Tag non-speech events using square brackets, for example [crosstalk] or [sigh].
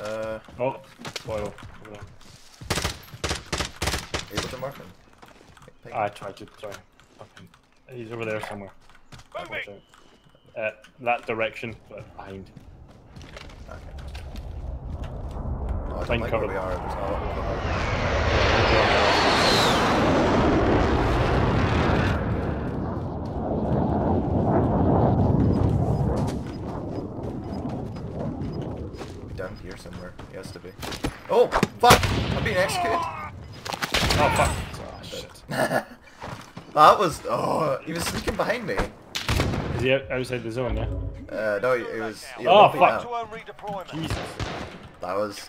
Uh, Oh, spoil. Over there. able to mark him? Ping. I tried to, sorry. Fucking, he's over there somewhere. Watch out. Uh, that direction, but behind. Okay. Oh, I don't Find like cover. where we are. There's not a lot of cover. Be down here somewhere. He has to be. Oh, fuck! I'm being executed. Oh, fuck. Oh, shit. [laughs] that was. Oh, he was sneaking behind me. Is he outside the zone, yeah? Uh, no, he, he was. He Oh, fuck. To own redeployment. Jesus. That was